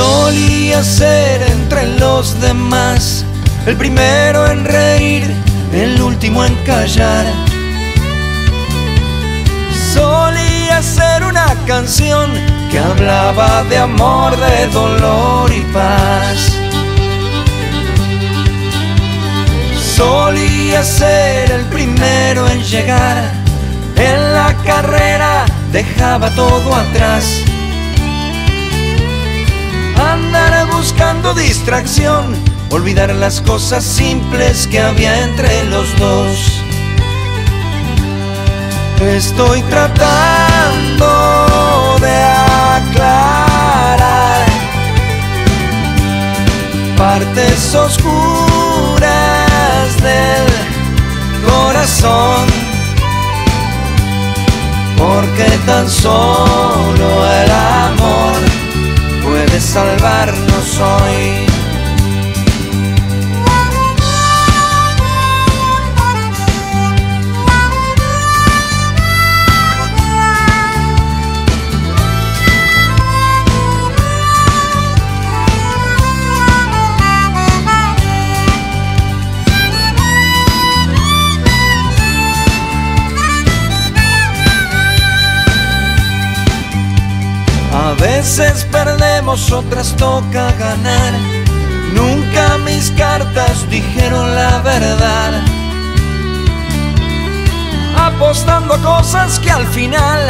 Solía ser entre los demás el primero en reír, el último en callar. Solía ser una canción que hablaba de amor, de dolor y paz. Solía ser el primero en llegar, en la carrera dejaba todo atrás. Distracción, olvidar las cosas simples que había entre los dos. Estoy tratando de aclarar partes oscuras del corazón, porque tan solo el amor puede salvarnos hoy. Veces perdemos, otras toca ganar. Nunca mis cartas dijeron la verdad. Apostando cosas que al final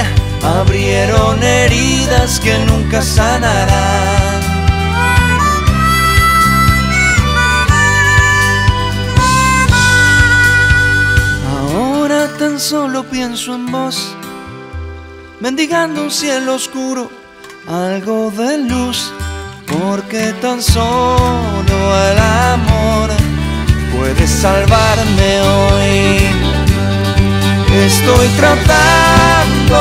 abrieron heridas que nunca sanarán. Ahora tan solo pienso en vos, mendigando un cielo oscuro algo de luz, porque tan solo el amor puede salvarme hoy. Estoy tratando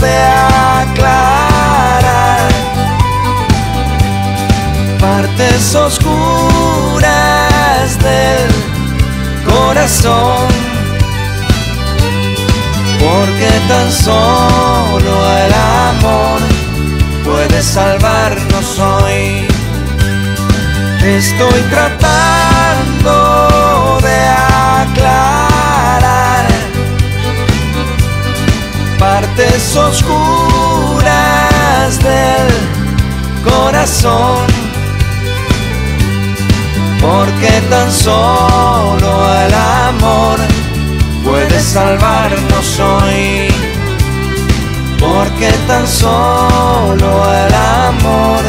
de aclarar partes oscuras del corazón, porque tan solo salvarnos hoy. Estoy tratando de aclarar partes oscuras del corazón, porque tan solo el amor puede salvarnos hoy porque tan solo el amor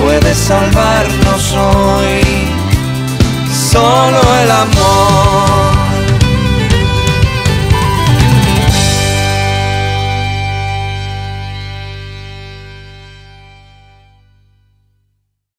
puede salvarnos hoy, solo el amor.